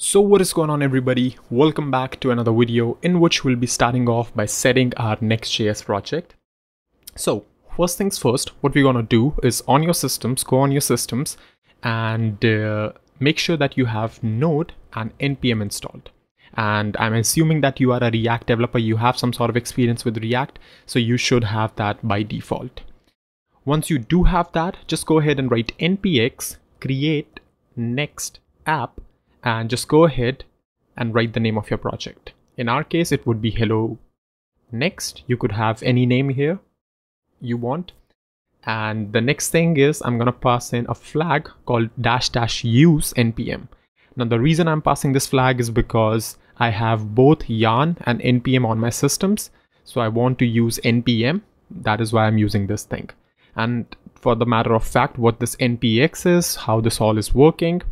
So what is going on everybody? Welcome back to another video in which we'll be starting off by setting our Next.js project. So first things first, what we're gonna do is on your systems, go on your systems and uh, make sure that you have Node and NPM installed. And I'm assuming that you are a React developer, you have some sort of experience with React, so you should have that by default. Once you do have that, just go ahead and write npx create next app and just go ahead and write the name of your project. In our case, it would be hello next. You could have any name here you want. And the next thing is I'm going to pass in a flag called dash dash use npm. Now the reason I'm passing this flag is because I have both yarn and npm on my systems. So I want to use npm. That is why I'm using this thing. And for the matter of fact, what this npx is, how this all is working.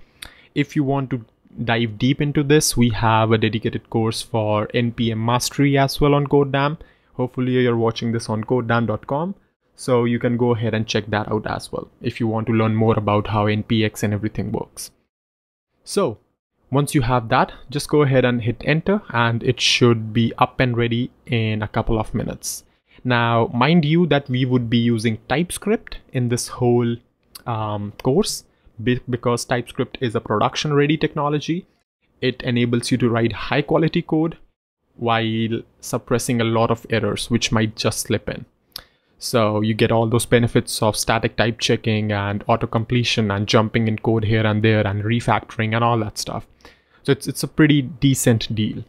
If you want to dive deep into this, we have a dedicated course for NPM mastery as well on Codedamn. Hopefully you're watching this on codedamn.com. So you can go ahead and check that out as well if you want to learn more about how NPX and everything works. So once you have that, just go ahead and hit enter and it should be up and ready in a couple of minutes. Now, mind you that we would be using TypeScript in this whole um, course because TypeScript is a production ready technology. It enables you to write high quality code while suppressing a lot of errors which might just slip in. So you get all those benefits of static type checking and auto completion and jumping in code here and there and refactoring and all that stuff. So it's, it's a pretty decent deal.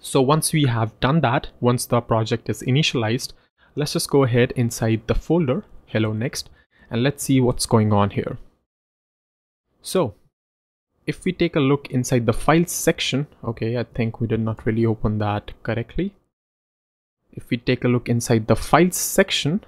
So once we have done that, once the project is initialized, let's just go ahead inside the folder, hello next, and let's see what's going on here. So if we take a look inside the files section, okay, I think we did not really open that correctly. If we take a look inside the files section,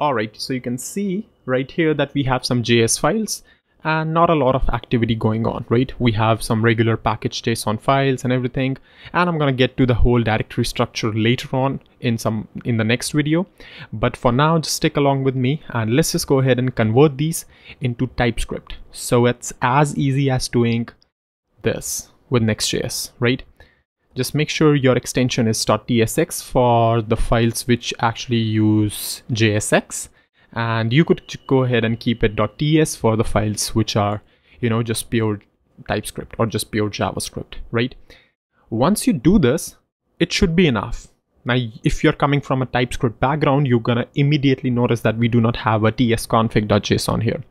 all right, so you can see right here that we have some JS files and not a lot of activity going on, right? We have some regular package JSON files and everything, and I'm gonna get to the whole directory structure later on in some in the next video. But for now, just stick along with me and let's just go ahead and convert these into TypeScript. So it's as easy as doing this with Next.js, right? Just make sure your extension is .tsx for the files which actually use JSX and you could go ahead and keep it .ts for the files which are you know just pure TypeScript or just pure JavaScript right? Once you do this it should be enough. Now if you're coming from a TypeScript background you're gonna immediately notice that we do not have a tsconfig.json here.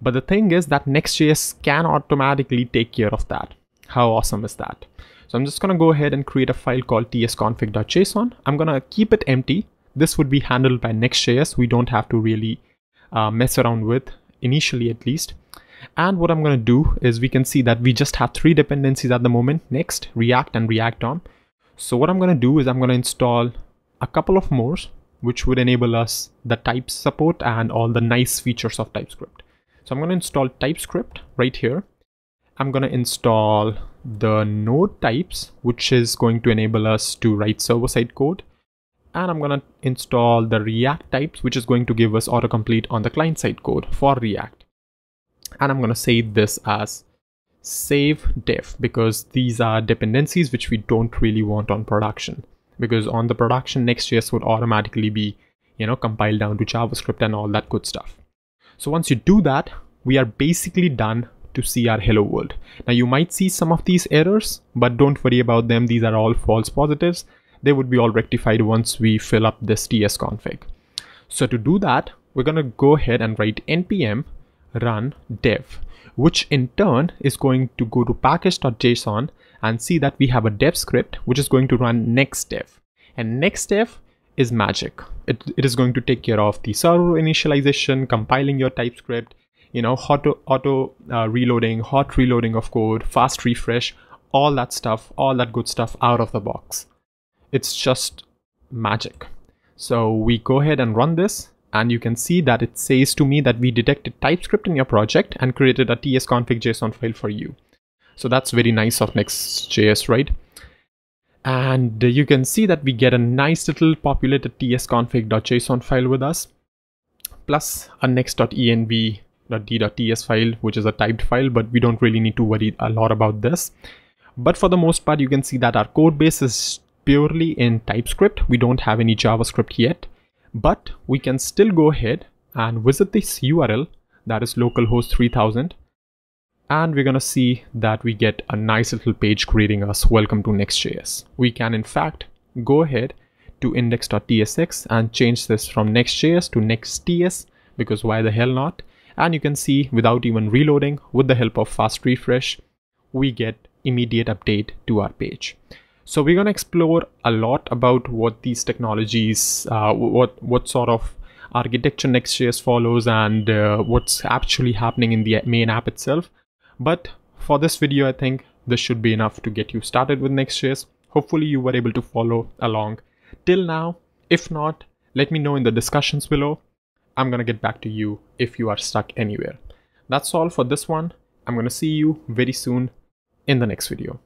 But the thing is that Next.js can automatically take care of that. How awesome is that? So I'm just gonna go ahead and create a file called tsconfig.json I'm gonna keep it empty this would be handled by Next.js. We don't have to really uh, mess around with initially at least. And what I'm going to do is we can see that we just have three dependencies at the moment, Next, React and React DOM. So what I'm going to do is I'm going to install a couple of more, which would enable us the type support and all the nice features of TypeScript. So I'm going to install TypeScript right here. I'm going to install the node types, which is going to enable us to write server-side code and I'm gonna install the React types, which is going to give us autocomplete on the client-side code for React. And I'm gonna save this as save dev because these are dependencies which we don't really want on production because on the production Next.js would automatically be, you know, compiled down to JavaScript and all that good stuff. So once you do that, we are basically done to see our hello world. Now you might see some of these errors, but don't worry about them. These are all false positives they would be all rectified once we fill up this tsconfig. So to do that, we're going to go ahead and write npm run dev, which in turn is going to go to package.json and see that we have a dev script, which is going to run next dev. And next dev is magic. It, it is going to take care of the server initialization, compiling your TypeScript, you know, auto, auto uh, reloading, hot reloading of code, fast refresh, all that stuff, all that good stuff out of the box it's just magic. So we go ahead and run this and you can see that it says to me that we detected TypeScript in your project and created a tsconfig JSON file for you. So that's very nice of Next.js, right? And you can see that we get a nice little populated tsconfig.json file with us, plus a next.env index.d.ts file, which is a typed file, but we don't really need to worry a lot about this. But for the most part, you can see that our code base is purely in TypeScript. We don't have any JavaScript yet, but we can still go ahead and visit this URL that is localhost 3000 and we're going to see that we get a nice little page greeting us. Welcome to next.js we can in fact go ahead to index.tsx and change this from next.js to next.ts because why the hell not? And you can see without even reloading with the help of fast refresh we get immediate update to our page so we're going to explore a lot about what these technologies uh, what what sort of architecture next.js follows and uh, what's actually happening in the main app itself but for this video, I think this should be enough to get you started with Next.js. Hopefully you were able to follow along till now. If not, let me know in the discussions below. I'm gonna get back to you if you are stuck anywhere. That's all for this one. I'm gonna see you very soon in the next video.